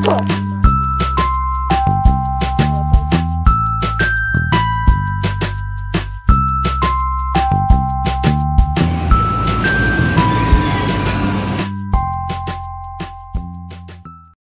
fuck.